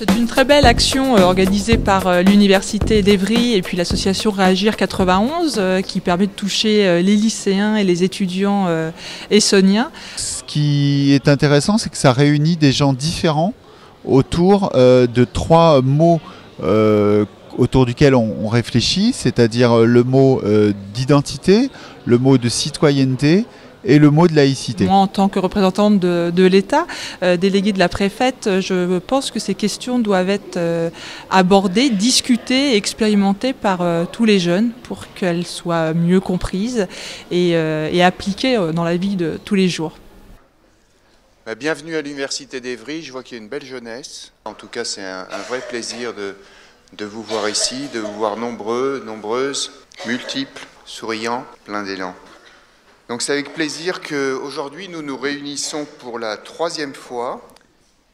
C'est une très belle action euh, organisée par euh, l'Université d'Evry et puis l'association Réagir 91 euh, qui permet de toucher les lycéens et les étudiants essoniens. Ce qui est intéressant, c'est que ça réunit des gens différents autour de trois mots autour duquel on, réfléchit, c'est-à-dire le mot d'identité, le mot de citoyenneté et le mot de laïcité. Moi, en tant que représentante de, l'État, euh, déléguée de la préfète, je pense que ces questions doivent être euh, abordées, discutées expérimentées par euh, tous les jeunes pour qu'elles soient mieux comprises et, appliquées dans la vie de tous les jours. Bah, bienvenue à l'Université d'Evry, je vois qu'il y a une belle jeunesse. En tout cas, c'est un, un, vrai plaisir de, de vous voir ici, de vous voir nombreux, nombreuses, multiples, souriants, pleins d'élan. Donc c'est avec plaisir qu'aujourd'hui nous nous réunissons pour la troisième fois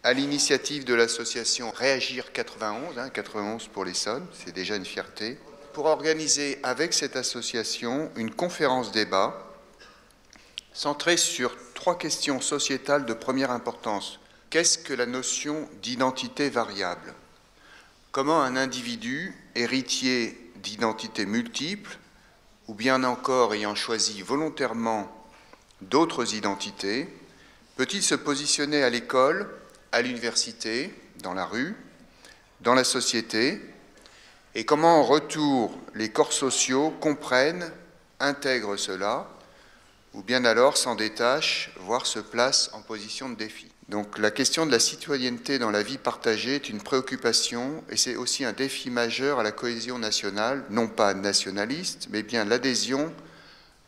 à l'initiative de l'association Réagir 91, 91 hein, pour l'Essonne, c'est déjà une fierté, pour organiser avec cette association une conférence débat centrée sur trois questions sociétales de première importance. Qu'est-ce que la notion d'identité variable? Comment un individu, héritier d'identités multiples, ou bien encore ayant choisi volontairement d'autres identités, peut-il se positionner à l'école, à l'université, dans la rue, dans la société, et comment en retour les corps sociaux comprennent, intègrent cela, ou bien alors s'en détachent, voire se placent en position de défi? Donc la question de la citoyenneté dans la vie partagée est une préoccupation et c'est aussi un défi majeur à la cohésion nationale, non pas nationaliste, mais bien l'adhésion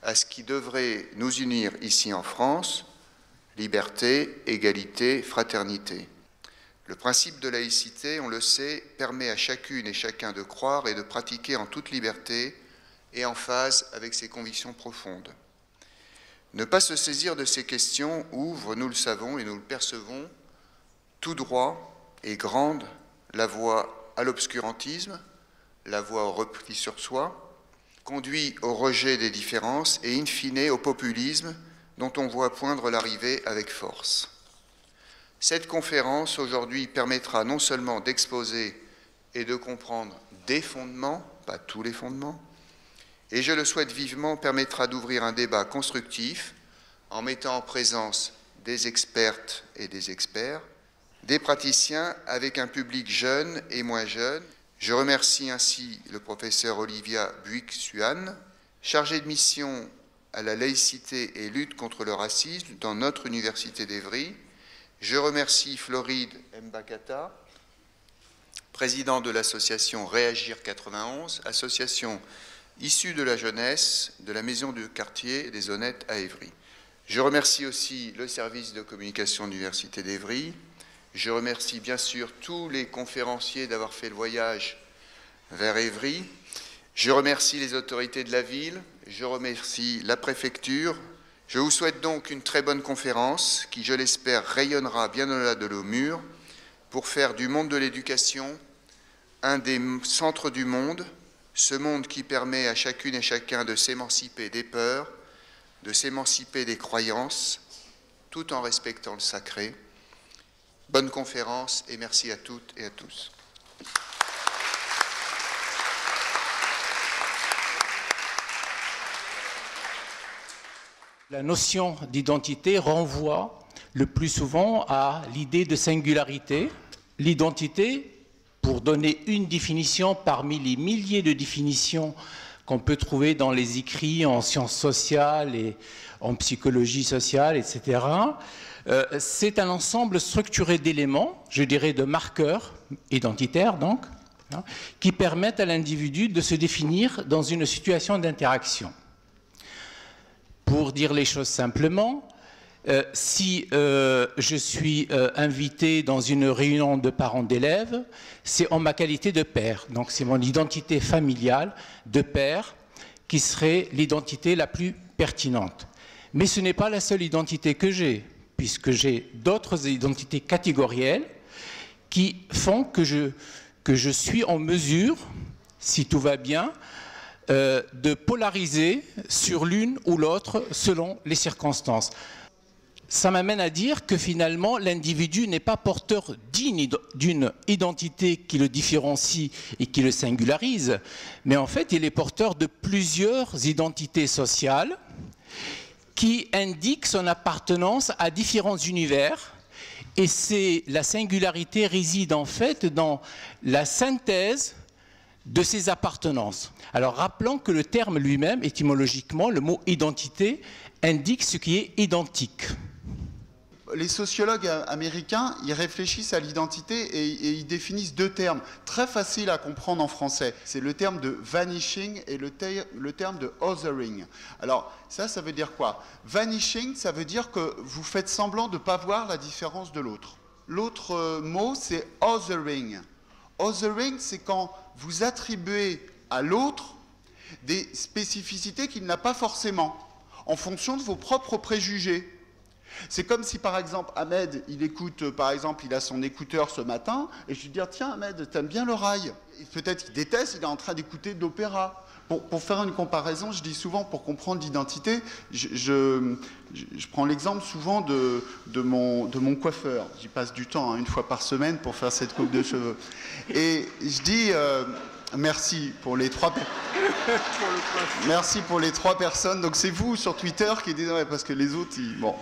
à ce qui devrait nous unir ici en France, liberté, égalité, fraternité. Le principe de laïcité, on le sait, permet à chacune et chacun de croire et de pratiquer en toute liberté et en phase avec ses convictions profondes. Ne pas se saisir de ces questions ouvre, nous le savons et nous le percevons, tout droit et grande la voie à l'obscurantisme, la voie au repli sur soi, conduit au rejet des différences et in fine au populisme dont on voit poindre l'arrivée avec force. Cette conférence aujourd'hui permettra non seulement d'exposer et de comprendre des fondements, pas tous les fondements, et je le souhaite vivement, permettra d'ouvrir un débat constructif en mettant en présence des expertes et des experts, des praticiens avec un public jeune et moins jeune. Je remercie ainsi le professeur Olivia Buick-Suan, chargé de mission à la laïcité et lutte contre le racisme dans notre université d'Evry. Je remercie Floride Mbakata, président de l'association Réagir 91, association issu de la jeunesse de la maison du quartier des Honnêtes à Évry. Je remercie aussi le service de communication de l'Université d'Evry. Je remercie bien sûr tous les conférenciers d'avoir fait le voyage vers Évry. Je remercie les autorités de la ville. Je remercie la préfecture. Je vous souhaite donc une très bonne conférence qui, je l'espère, rayonnera bien au-delà de nos murs pour faire du monde de l'éducation un des centres du monde ce monde qui permet à chacune et chacun de s'émanciper des peurs, de s'émanciper des croyances, tout en respectant le sacré. Bonne conférence et merci à toutes et à tous. La notion d'identité renvoie le plus souvent à l'idée de singularité. L'identité pour donner une définition parmi les milliers de définitions qu'on peut trouver dans les écrits en sciences sociales et en psychologie sociale, etc. Euh, c'est un ensemble structuré d'éléments, je dirais de marqueurs identitaires donc, hein, qui permettent à l'individu de se définir dans une situation d'interaction. Pour dire les choses simplement, euh, si euh, je suis euh, invité dans une réunion de parents d'élèves, c'est en ma qualité de père. Donc c'est mon identité familiale de père qui serait l'identité la plus pertinente. Mais ce n'est pas la seule identité que j'ai, puisque j'ai d'autres identités catégorielles qui font que je, que je suis en mesure, si tout va bien, de polariser sur l'une ou l'autre selon les circonstances. Ça m'amène à dire que finalement, l'individu n'est pas porteur d'une identité qui le différencie et qui le singularise, mais en fait, il est porteur de plusieurs identités sociales qui indiquent son appartenance à différents univers. Et c'est la singularité réside en fait dans la synthèse de ces appartenances. Alors rappelons que le terme lui-même, étymologiquement, le mot identité, indique ce qui est identique les sociologues américains, ils réfléchissent à l'identité et, ils définissent deux termes très faciles à comprendre en français. C'est le terme de vanishing et le, terme de othering. Alors, ça, ça veut dire quoi? Vanishing, ça veut dire que vous faites semblant de ne pas voir la différence de l'autre. L'autre euh, mot, c'est othering. Othering, c'est quand vous attribuez à l'autre des spécificités qu'il n'a pas forcément, en fonction de vos propres préjugés. C'est comme si, par exemple, Ahmed, il écoute, euh, par exemple, il a son écouteur ce matin, et je lui dis, tiens, Ahmed, t'aimes bien le rail? Peut-être qu'il déteste, il est en train d'écouter de l'opéra. Pour, faire une comparaison, je dis souvent, pour comprendre l'identité, je, prends l'exemple souvent de, mon, de mon coiffeur. J'y passe du temps, hein, une fois par semaine, pour faire cette coupe de cheveux. Et je dis... Euh, merci pour les trois Merci pour les trois personnes. Donc c'est vous sur Twitter qui dites parce que les autres, ils... bon,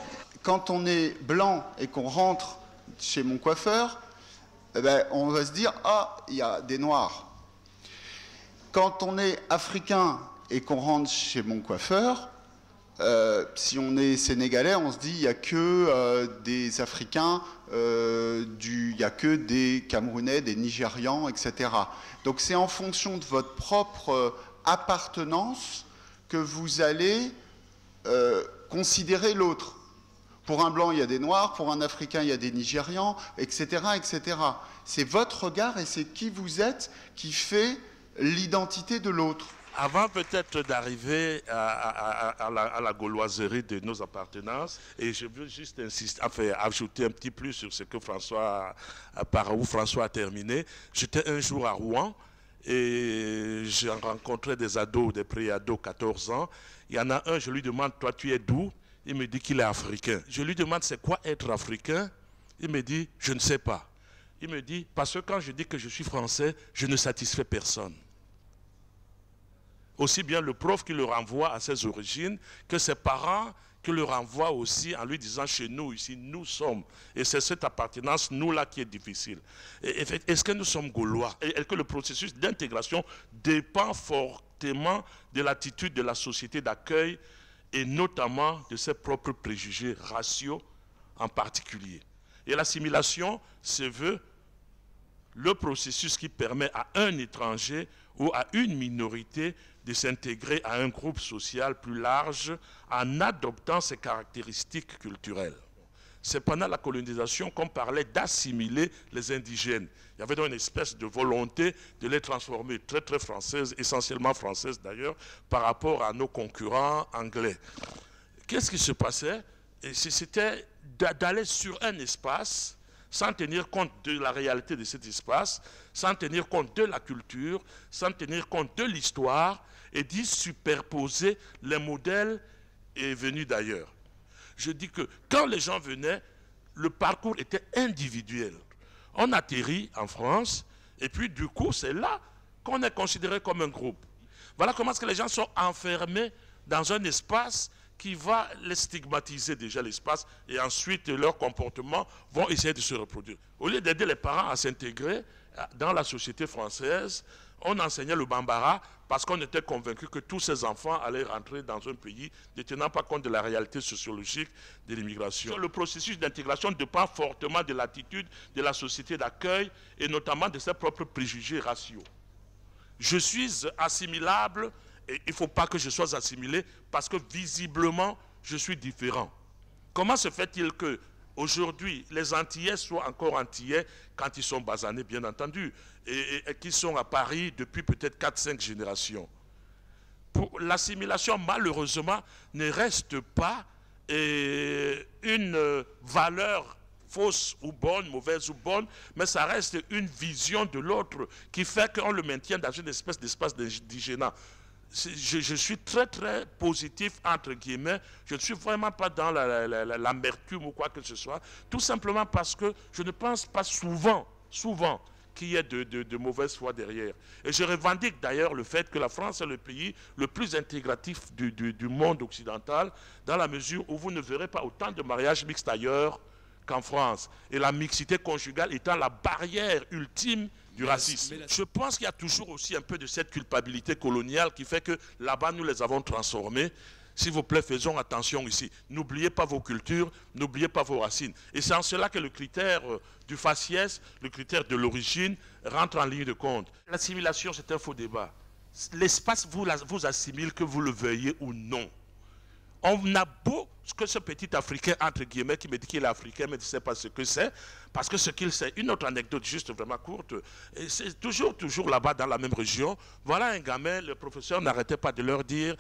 quand on est blanc et qu'on rentre chez mon coiffeur, eh ben, on va se dire Ah, il y a des noirs. Quand on est africain et qu'on rentre chez mon coiffeur, euh, si on est sénégalais, on se dit il n'y a que euh, des Africains, euh, il n'y a que des Camerounais, des Nigérians, etc. Donc c'est en fonction de votre propre appartenance que vous allez considérer l'autre. Pour un blanc, il y a des noirs, pour un africain, il y a des nigérians, etc. etc. C'est votre regard et c'est qui vous êtes qui fait l'identité de l'autre. Avant peut-être d'arriver à, la, gauloiserie de nos appartenances, et je veux juste insister, enfin, ajouter un petit plus sur ce que François, par où François a terminé. J'étais un jour à Rouen et j'ai rencontré des ados, des pré-ados, 14 ans. Il y en a un, je lui demande, toi tu es d'où? Il me dit qu'il est africain. Je lui demande c'est quoi être africain? Il me dit je ne sais pas. Il me dit parce que quand je dis que je suis français, je ne satisfais personne. Aussi bien le prof qui le renvoie à ses origines que ses parents qui le renvoient aussi en lui disant chez nous, ici, nous sommes. Et c'est cette appartenance, nous-là, qui est difficile. Est-ce que nous sommes gaulois? Est-ce que le processus d'intégration dépend fortement de l'attitude de la société d'accueil et notamment de ses propres préjugés raciaux en particulier. Et l'assimilation se veut le processus qui permet à un étranger ou à une minorité de s'intégrer à un groupe social plus large en adoptant ses caractéristiques culturelles. C'est pendant la colonisation qu'on parlait d'assimiler les indigènes. Il y avait donc une espèce de volonté de les transformer, très très françaises, essentiellement françaises d'ailleurs, par rapport à nos concurrents anglais. Qu'est-ce qui se passait? C'était d'aller sur un espace sans tenir compte de la réalité de cet espace, sans tenir compte de la culture, sans tenir compte de l'histoire, et d'y superposer les modèles venus d'ailleurs je dis que quand les gens venaient, le parcours était individuel. On atterrit en France, et puis du coup, c'est là qu'on est considéré comme un groupe. Voilà comment est-ce que les gens sont enfermés dans un espace qui va les stigmatiser déjà l'espace et ensuite leur comportement vont essayer de se reproduire. Au lieu d'aider les parents à s'intégrer dans la société française, on enseignait le bambara parce qu'on était convaincu que tous ces enfants allaient rentrer dans un pays ne tenant pas compte de la réalité sociologique de l'immigration. Le processus d'intégration dépend fortement de l'attitude de la société d'accueil et notamment de ses propres préjugés raciaux. Je suis assimilable et il ne faut pas que je sois assimilé parce que visiblement je suis différent. Comment se fait-il que aujourd'hui, les Antillais soient encore Antillais quand ils sont basanés, bien entendu, et, qu'ils sont à Paris depuis peut-être 4-5 générations. L'assimilation, malheureusement, ne reste pas une valeur fausse ou bonne, mauvaise ou bonne, mais ça reste une vision de l'autre qui fait qu'on le maintient dans une espèce d'espace d'indigénat. je, suis très très positif, entre guillemets. Je ne suis vraiment pas dans l'amertume ou quoi que ce soit. Tout simplement parce que je ne pense pas souvent, souvent, qu'il y ait de, mauvaise foi derrière. Et je revendique d'ailleurs le fait que la France est le pays le plus intégratif du, du monde occidental, dans la mesure où vous ne verrez pas autant de mariages mixtes ailleurs qu'en France. Et la mixité conjugale étant la barrière ultime du racisme. Je pense qu'il y a toujours aussi un peu de cette culpabilité coloniale qui fait que là-bas, nous les avons transformés. S'il vous plaît, faisons attention ici. N'oubliez pas vos cultures, n'oubliez pas vos racines. Et c'est en cela que le critère euh, du faciès, le critère de l'origine, rentre en ligne de compte. L'assimilation, c'est un faux débat. L'espace vous, vous assimile que vous le veuillez ou non. On a beau que ce petit Africain, entre guillemets, qui me dit qu'il est africain, mais ne sait pas ce que c'est, parce que ce qu'il sait, une autre anecdote juste vraiment courte, c'est toujours, toujours là-bas dans la même région, voilà un gamin, le professeur n'arrêtait pas de leur dire,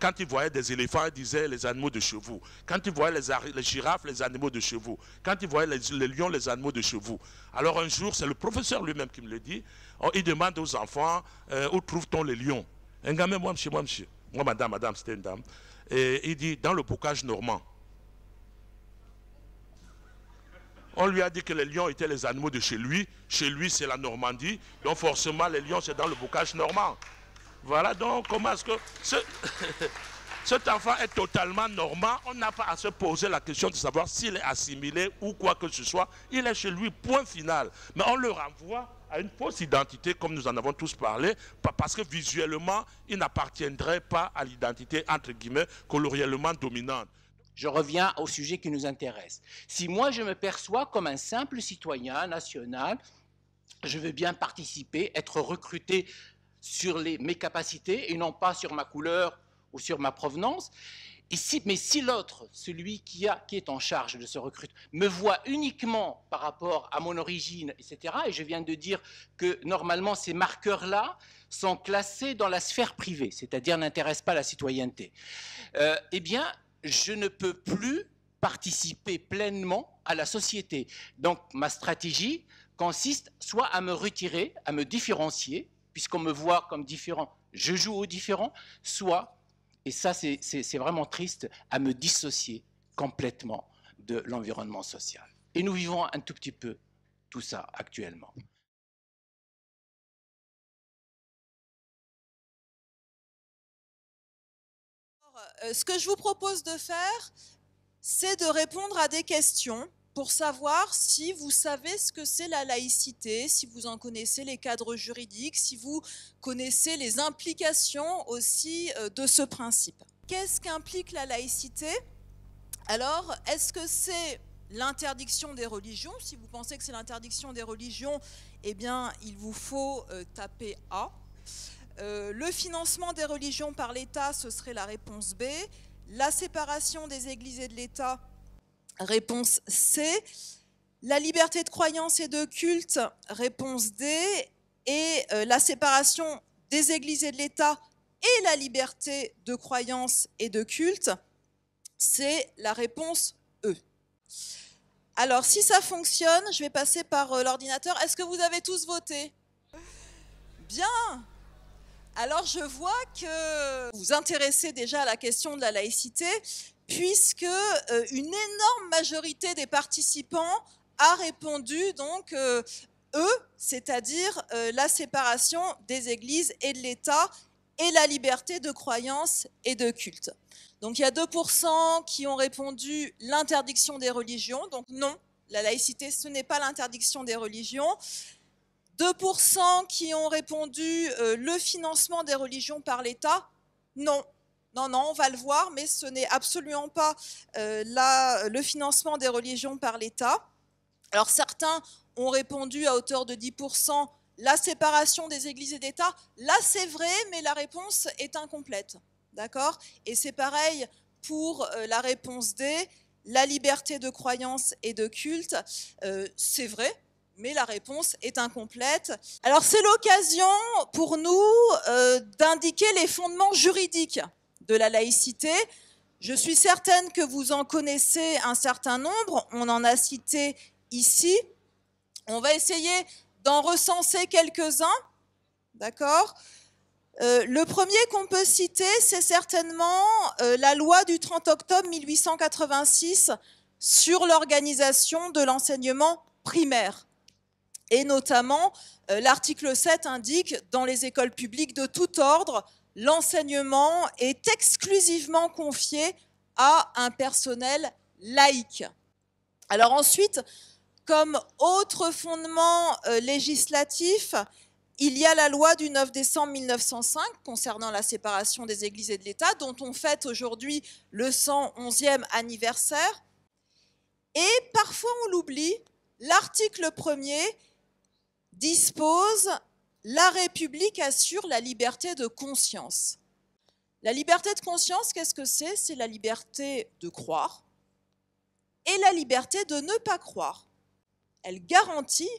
quand il voyait des éléphants, il disait les animaux de chevaux, quand il voyait les, girafes, les animaux de chevaux, quand il voyait les, lions, les animaux de chevaux. Alors un jour, c'est le professeur lui-même qui me le dit, oh, il demande aux enfants, euh, où trouve-t-on les lions? Un gamin, moi, monsieur, moi, monsieur, moi, madame, madame, c'était une dame. Et il dit, dans le bocage normand. On lui a dit que les lions étaient les animaux de chez lui. Chez lui, c'est la Normandie. Donc forcément, les lions, c'est dans le bocage normand. Voilà donc comment est-ce que... cet enfant est totalement normand. On n'a pas à se poser la question de savoir s'il est assimilé ou quoi que ce soit. Il est chez lui, point final. Mais on le renvoie à une fausse identité, comme nous en avons tous parlé, parce que visuellement, il n'appartiendrait pas à l'identité, entre guillemets, coloriellement dominante. Je reviens au sujet qui nous intéresse. Si moi je me perçois comme un simple citoyen national, je veux bien participer, être recruté sur les, mes capacités et non pas sur ma couleur ou sur ma provenance mais si l'autre, celui qui, est en charge de ce recrutement, me voit uniquement par rapport à mon origine, etc., et je viens de dire que normalement ces marqueurs-là sont classés dans la sphère privée, c'est-à-dire n'intéressent pas la citoyenneté, euh, eh bien, je ne peux plus participer pleinement à la société. Donc ma stratégie consiste soit à me retirer, à me différencier, puisqu'on me voit comme différent, je joue au différent, soit et ça, c'est vraiment triste à me dissocier complètement de l'environnement social. Et nous vivons un tout petit peu tout ça actuellement. Euh, ce que je vous propose de faire, c'est de répondre à des questions pour savoir si vous savez ce que c'est la laïcité, si vous en connaissez les cadres juridiques, si vous connaissez les implications aussi euh, de ce principe. Qu'est-ce qu'implique la laïcité? Alors, est-ce que c'est l'interdiction des religions? Si vous pensez que c'est l'interdiction des religions, eh bien, il vous faut euh, taper A. Euh, le financement des religions par l'État, ce serait la réponse B. La séparation des églises et de l'État, Réponse C. La liberté de croyance et de culte, réponse D. Et euh, la séparation des églises et de l'État et la liberté de croyance et de culte, c'est la réponse E. Alors, si ça fonctionne, je vais passer par euh, l'ordinateur. Est-ce que vous avez tous voté? Bien. Alors, je vois que vous vous intéressez déjà à la question de la laïcité puisque euh, une énorme majorité des participants a répondu donc eux, c'est-à-dire euh, la séparation des églises et de l'État et la liberté de croyance et de culte. Donc il y a 2% qui ont répondu l'interdiction des religions, donc non, la laïcité ce n'est pas l'interdiction des religions. 2% qui ont répondu euh, le financement des religions par l'État, non, non, non, on va le voir, mais ce n'est absolument pas euh, le financement des religions par l'État. Alors certains ont répondu à hauteur de 10% la séparation des églises et d'État. Là, c'est vrai, mais la réponse est incomplète. D'accord? Et c'est pareil pour euh, la réponse D, la liberté de croyance et de culte. Euh, c'est vrai, mais la réponse est incomplète. Alors c'est l'occasion pour nous d'indiquer les fondements juridiques de la laïcité. Je suis certaine que vous en connaissez un certain nombre, on en a cité ici. On va essayer d'en recenser quelques-uns, d'accord? Euh, le premier qu'on peut citer, c'est certainement euh, la loi du 30 octobre 1886 sur l'organisation de l'enseignement primaire. Et notamment, euh, l'article 7 indique, dans les écoles publiques de tout ordre, l'enseignement est exclusivement confié à un personnel laïque. Alors ensuite, comme autre fondement euh, législatif, il y a la loi du 9 décembre 1905 concernant la séparation des églises et de l'État, dont on fête aujourd'hui le 111e anniversaire. Et parfois on l'oublie, l'article 1er dispose La République assure la liberté de conscience. La liberté de conscience, qu'est-ce que c'est? C'est la liberté de croire et la liberté de ne pas croire. Elle garantit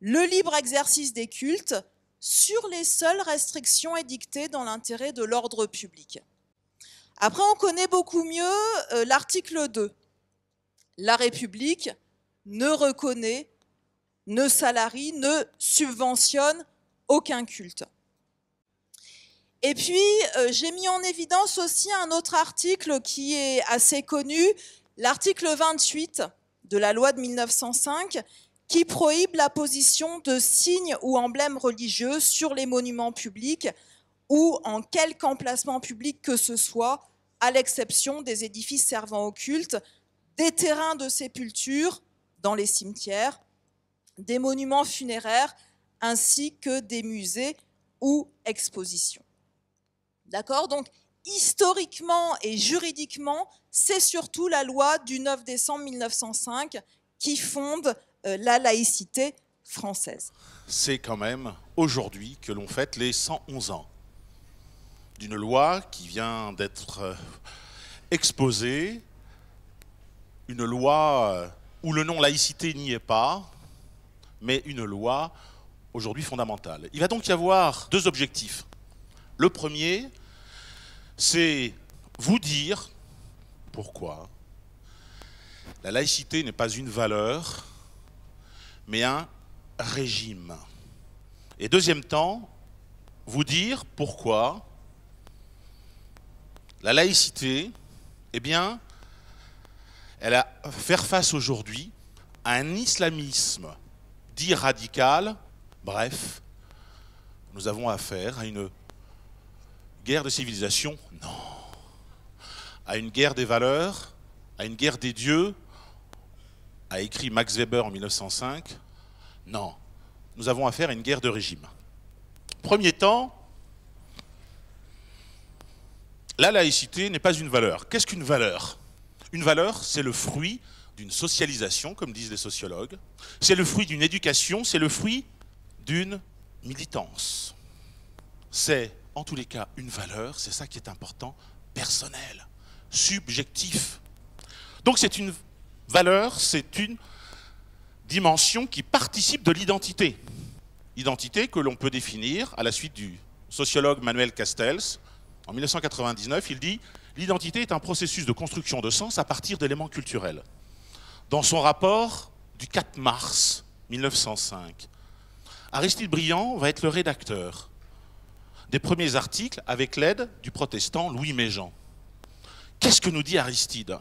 le libre exercice des cultes sur les seules restrictions édictées dans l'intérêt de l'ordre public. Après, on connaît beaucoup mieux euh, l'article 2. La République ne reconnaît, ne salarie, ne subventionne aucun culte. Et puis, euh, j'ai mis en évidence aussi un autre article qui est assez connu, l'article 28 de la loi de 1905, qui prohibe la position de signes ou emblèmes religieux sur les monuments publics ou en quelque emplacement public que ce soit, à l'exception des édifices servant au culte, des terrains de sépulture dans les cimetières, des monuments funéraires, ainsi que des musées ou expositions. D'accord? Donc, historiquement et juridiquement, c'est surtout la loi du 9 décembre 1905 qui fonde euh, la laïcité française. C'est quand même aujourd'hui que l'on fête les 111 ans d'une loi qui vient d'être euh, exposée, une loi où le nom laïcité n'y est pas, mais une loi aujourd'hui fondamentale. Il va donc y avoir deux objectifs. Le premier, c'est vous dire pourquoi la laïcité n'est pas une valeur, mais un régime. Et deuxième temps, vous dire pourquoi la laïcité, eh bien, elle a faire face aujourd'hui à un islamisme dit radical. Bref, nous avons affaire à une Guerre de civilisation Non. À une guerre des valeurs, à une guerre des dieux, a écrit Max Weber en 1905. Non. Nous avons affaire à une guerre de régime. Premier temps, la laïcité n'est pas une valeur. Qu'est-ce qu'une valeur? Une valeur, c'est le fruit d'une socialisation, comme disent les sociologues. C'est le fruit d'une éducation, c'est le fruit d'une militance. C'est en tous les cas une valeur, c'est ça qui est important, personnel, subjectif. Donc c'est une valeur, c'est une dimension qui participe de l'identité. Identité que l'on peut définir à la suite du sociologue Manuel Castells. En 1999, il dit L'identité est un processus de construction de sens à partir d'éléments culturels. Dans son rapport du 4 mars 1905, Aristide Briand va être le rédacteur des premiers articles avec l'aide du protestant Louis Méjean. Qu'est-ce que nous dit Aristide?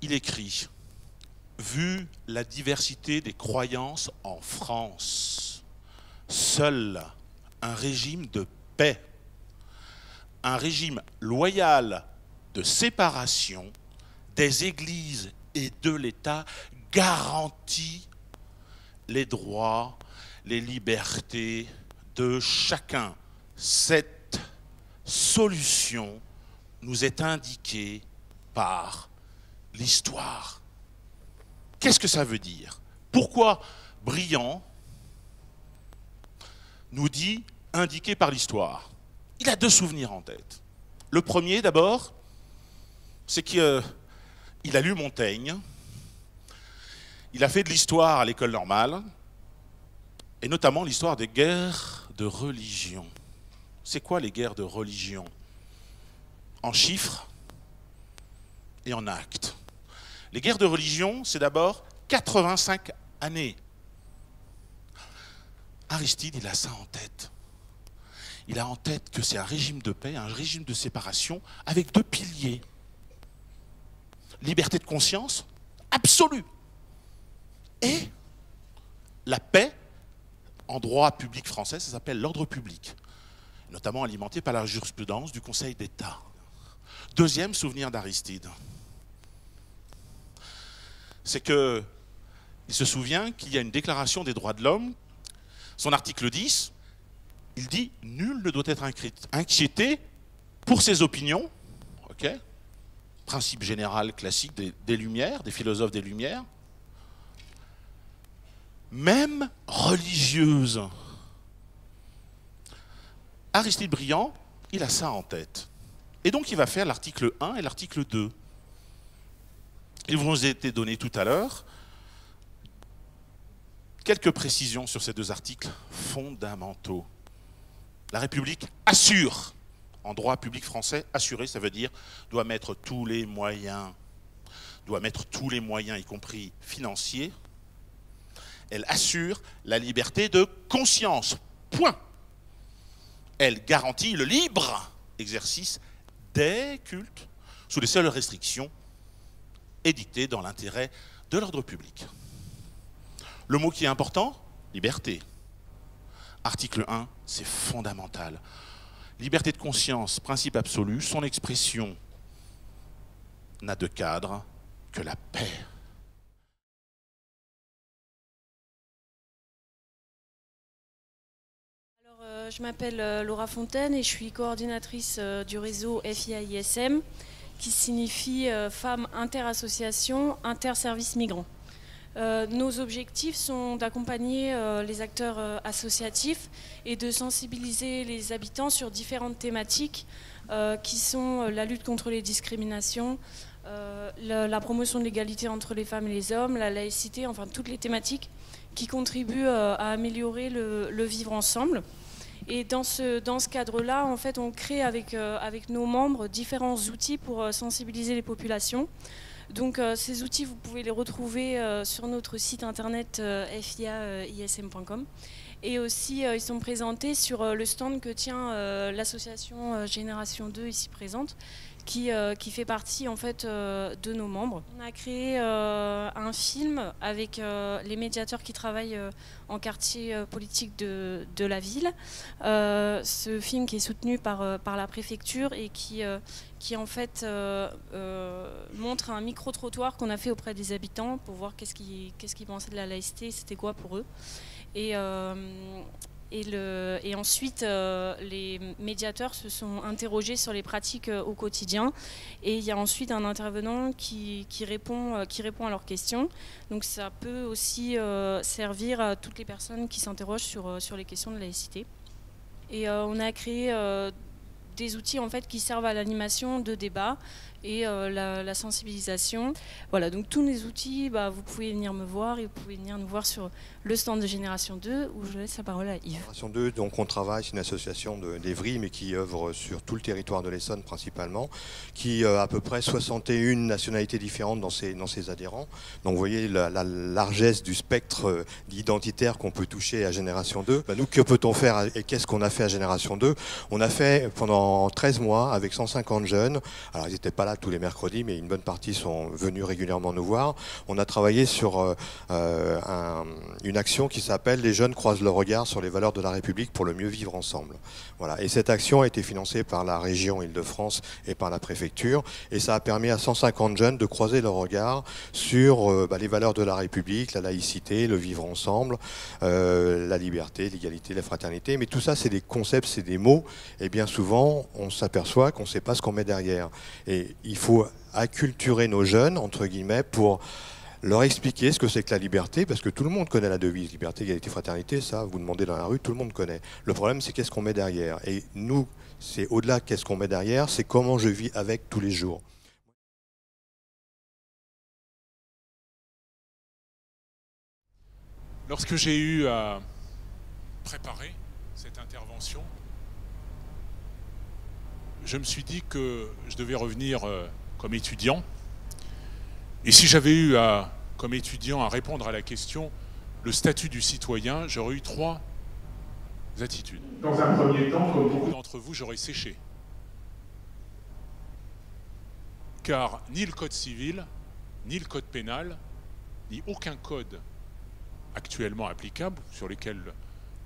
Il écrit Vu la diversité des croyances en France, seul un régime de paix, un régime loyal de séparation des églises et de l'État garantit les droits, les libertés de chacun. Cette solution nous est indiquée par l'histoire. Qu'est-ce que ça veut dire? Pourquoi Briand nous dit indiqué par l'histoire Il a deux souvenirs en tête. Le premier, d'abord, c'est qu'il euh, a lu Montaigne, il a fait de l'histoire à l'école normale, et notamment l'histoire des guerres de religion. C'est quoi les guerres de religion? En chiffres et en actes. Les guerres de religion, c'est d'abord 85 années. Aristide, il a ça en tête. il a en tête que c'est un régime de paix, un régime de séparation, avec deux piliers. Liberté de conscience absolue. Et la paix, en droit public français, ça s'appelle l'ordre public, notamment alimenté par la jurisprudence du Conseil d'État. Deuxième souvenir d'Aristide, c'est que il se souvient qu'il y a une déclaration des droits de l'homme, son article 10, il dit nul ne doit être inquiété pour ses opinions, Principe général classique des, Lumières, des philosophes des Lumières, même religieuses. Aristide Briand, il a ça en tête. Et donc il va faire l'article 1 et l'article 2. Ils vous ont été donnés tout à l'heure. Quelques précisions sur ces deux articles fondamentaux. La République assure, en droit public français, assurer, ça veut dire doit mettre tous les moyens, doit mettre tous les moyens, y compris financiers. Elle assure la liberté de conscience. Point. Elle garantit le libre exercice des cultes sous les seules restrictions édictées dans l'intérêt de l'ordre public. Le mot qui est important, liberté. Article 1, c'est fondamental. Liberté de conscience, principe absolu, son expression n'a de cadre que la paix. Je m'appelle euh, Laura Fontaine et je suis coordinatrice euh, du réseau FIAISM qui signifie Femmes Interassociations Interservices Migrants. Euh, nos objectifs sont d'accompagner euh, les acteurs euh, associatifs et de sensibiliser les habitants sur différentes thématiques qui sont la lutte contre les discriminations, la, promotion de l'égalité entre les femmes et les hommes, la laïcité, enfin toutes les thématiques qui contribuent à améliorer le, vivre ensemble. Et dans ce, dans ce cadre-là, en fait, on crée avec, avec nos membres différents outils pour sensibiliser les populations. Donc euh, ces outils, vous pouvez les retrouver euh, sur notre site internet euh, fiaism.com. Et aussi, ils sont présentés sur le stand que tient l'association Génération 2 ici présente, qui, qui, fait partie en fait de nos membres. On a créé un film avec les médiateurs qui travaillent en quartier politique de, de la ville. ce film qui est soutenu par, par la préfecture et qui, qui en fait euh, euh, montre un micro-trottoir qu'on a fait auprès des habitants pour voir qu'est-ce qu'ils pensaient de la laïcité, c'était quoi pour eux. Et, euh, et, ensuite, les médiateurs se sont interrogés sur les pratiques au quotidien. Et il y a ensuite un intervenant qui, qui, répond, à leurs questions. Donc ça peut aussi servir à toutes les personnes qui s'interrogent sur, sur les questions de laïcité. Et on a créé des outils en fait qui servent à l'animation de débats et euh, la, sensibilisation. Voilà, donc tous les outils, bah, vous pouvez venir me voir et vous pouvez venir nous voir sur le stand de Génération 2 où je laisse la parole à Yves. Génération 2, donc on travaille, c'est une association d'Evry mais qui œuvre sur tout le territoire de l'Essonne principalement, qui a à peu près 61 nationalités différentes dans ses, dans ses adhérents. Donc vous voyez la, largesse du spectre euh, identitaire qu'on peut toucher à Génération 2. Bah, nous, que peut-on faire et qu'est-ce qu'on a fait à Génération 2 On a fait pendant 13 mois avec 150 jeunes, alors ils n'étaient pas là tous les mercredis, mais une bonne partie sont venus régulièrement nous voir. On a travaillé sur euh, euh, une action qui s'appelle Les jeunes croisent le regard sur les valeurs de la République pour le mieux vivre ensemble. Voilà. Et cette action a été financée par la région Île-de-France et par la préfecture. Et ça a permis à 150 jeunes de croiser leur regard sur euh, bah, les valeurs de la République, la laïcité, le vivre ensemble, la liberté, l'égalité, la fraternité. Mais tout ça, c'est des concepts, c'est des mots. Et bien souvent, on s'aperçoit qu'on ne sait pas ce qu'on met derrière. Et il faut acculturer nos jeunes, entre guillemets, pour leur expliquer ce que c'est que la liberté, parce que tout le monde connaît la devise liberté, égalité, fraternité, ça, vous demandez dans la rue, tout le monde connaît. Le problème, c'est qu'est-ce qu'on met derrière. Et nous, c'est au-delà qu'est-ce qu'on met derrière, c'est comment je vis avec tous les jours. Lorsque j'ai eu à préparer cette intervention, je me suis dit que je devais revenir euh, comme étudiant. Et si j'avais eu à, comme étudiant à répondre à la question le statut du citoyen, j'aurais eu trois attitudes. Dans un premier temps, comme beaucoup d'entre vous, j'aurais séché. Car ni le code civil, ni le code pénal, ni aucun code actuellement applicable, sur lesquels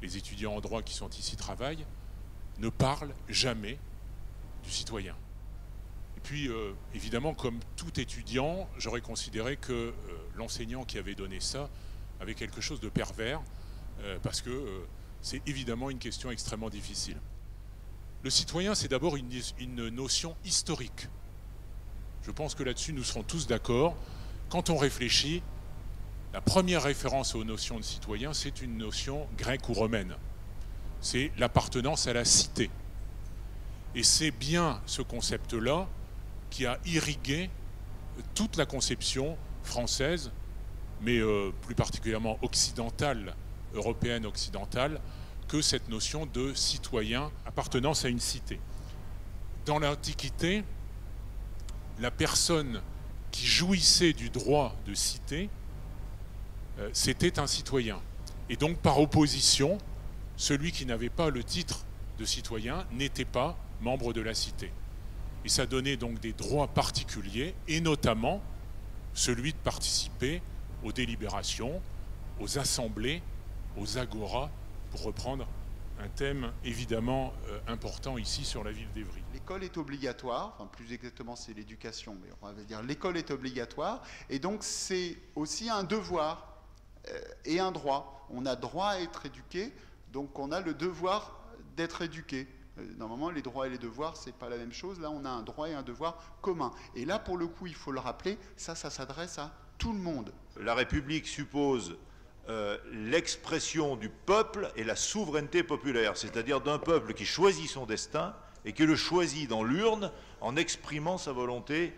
les étudiants en droit qui sont ici travaillent, ne parlent jamais citoyen. Et puis, euh, évidemment, comme tout étudiant, j'aurais considéré que euh, l'enseignant qui avait donné ça avait quelque chose de pervers, euh, parce que c'est évidemment une question extrêmement difficile. Le citoyen, c'est d'abord une, notion historique. Je pense que là-dessus, nous serons tous d'accord. Quand on réfléchit, la première référence aux notions de citoyen, c'est une notion grecque ou romaine. C'est l'appartenance à la cité. Et c'est bien ce concept-là qui a irrigué toute la conception française, mais euh, plus particulièrement occidentale, européenne occidentale, que cette notion de citoyen, appartenance à une cité. Dans l'Antiquité, la personne qui jouissait du droit de cité, euh, c'était un citoyen. Et donc, par opposition, celui qui n'avait pas le titre de citoyen n'était pas membre de la cité. Et ça donnait donc des droits particuliers, et notamment celui de participer aux délibérations, aux assemblées, aux agoras, pour reprendre un thème évidemment euh, important ici sur la ville d'Evry. L'école est obligatoire, enfin plus exactement c'est l'éducation, mais on va dire l'école est obligatoire, et donc c'est aussi un devoir euh, et un droit. On a droit à être éduqué, donc on a le devoir d'être éduqué. Euh, normalement, les droits et les devoirs, c'est pas la même chose. Là, on a un droit et un devoir commun. Et là, pour le coup, il faut le rappeler, ça, ça s'adresse à tout le monde. La République suppose euh, l'expression du peuple et la souveraineté populaire, c'est-à-dire d'un peuple qui choisit son destin et qui le choisit dans l'urne en exprimant sa volonté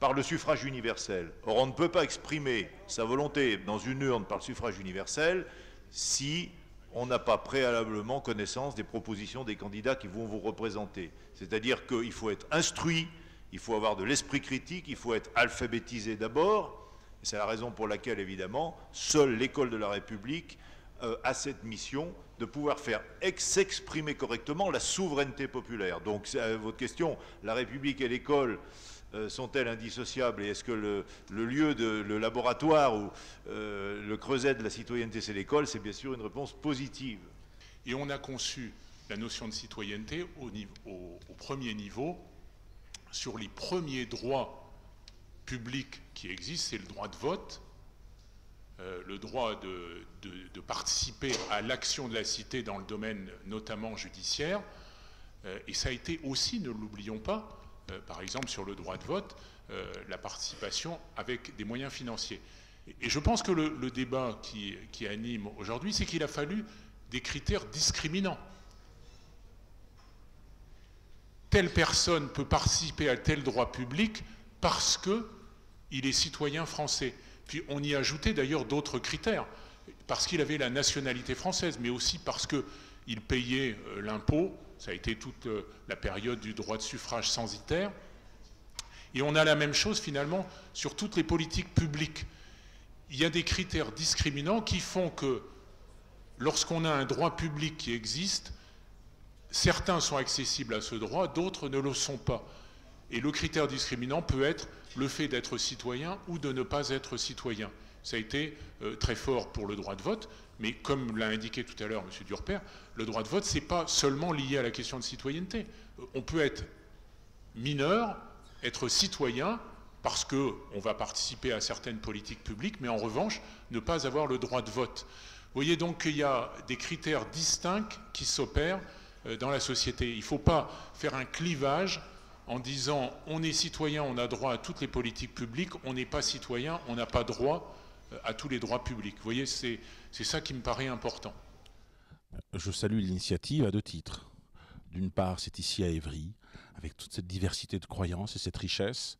par le suffrage universel. Or, on ne peut pas exprimer sa volonté dans une urne par le suffrage universel si on n'a pas préalablement connaissance des propositions des candidats qui vont vous représenter. C'est-à-dire qu'il faut être instruit, il faut avoir de l'esprit critique, il faut être alphabétisé d'abord. C'est la raison pour laquelle, évidemment, seule l'école de la République euh, a cette mission de pouvoir faire s'exprimer correctement la souveraineté populaire. Donc, euh, votre question, la République et l'école, sont-elles indissociables et est-ce que le, lieu, le laboratoire ou euh, le creuset de la citoyenneté, c'est l'école C'est bien sûr une réponse positive. Et on a conçu la notion de citoyenneté au, premier niveau sur les premiers droits publics qui existent, c'est le droit de vote, euh, le droit de, participer à l'action de la cité dans le domaine notamment judiciaire. et ça a été aussi, ne l'oublions pas, euh, par exemple sur le droit de vote, euh, la participation avec des moyens financiers. Et, je pense que le, débat qui, anime aujourd'hui, c'est qu'il a fallu des critères discriminants. Telle personne peut participer à tel droit public parce qu'il est citoyen français. Puis on y a ajouté d'ailleurs d'autres critères, parce qu'il avait la nationalité française, mais aussi parce qu'il payait euh, l'impôt ça a été toute euh, la période du droit de suffrage censitaire. Et on a la même chose finalement sur toutes les politiques publiques. Il y a des critères discriminants qui font que lorsqu'on a un droit public qui existe, certains sont accessibles à ce droit, d'autres ne le sont pas. Et le critère discriminant peut être le fait d'être citoyen ou de ne pas être citoyen. Ça a été euh, très fort pour le droit de vote, mais comme l'a indiqué tout à l'heure M. Durper, le droit de vote, ce n'est pas seulement lié à la question de citoyenneté. On peut être mineur, être citoyen, parce qu'on va participer à certaines politiques publiques, mais en revanche, ne pas avoir le droit de vote. Vous voyez donc qu'il y a des critères distincts qui s'opèrent euh, dans la société. Il ne faut pas faire un clivage en disant on est citoyen, on a droit à toutes les politiques publiques, on n'est pas citoyen, on n'a pas droit à tous les droits publics. Vous voyez, c'est ça qui me paraît important. Je salue l'initiative à deux titres. D'une part, c'est ici à Évry, avec toute cette diversité de croyances et cette richesse,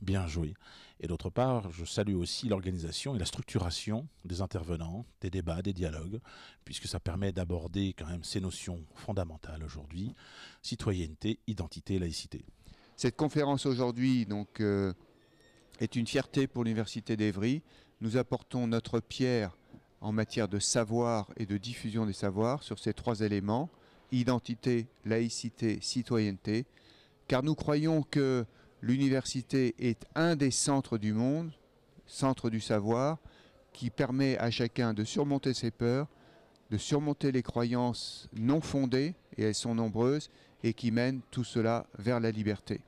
bien joué. Et d'autre part, je salue aussi l'organisation et la structuration des intervenants, des débats, des dialogues, puisque ça permet d'aborder quand même ces notions fondamentales aujourd'hui, citoyenneté, identité, laïcité. Cette conférence aujourd'hui donc euh, est une fierté pour l'université d'Evry. Nous apportons notre pierre en matière de savoir et de diffusion des savoirs sur ces trois éléments, identité, laïcité, citoyenneté, car nous croyons que l'université est un des centres du monde, centre du savoir, qui permet à chacun de surmonter ses peurs, de surmonter les croyances non fondées, et elles sont nombreuses, et qui mènent tout cela vers la liberté.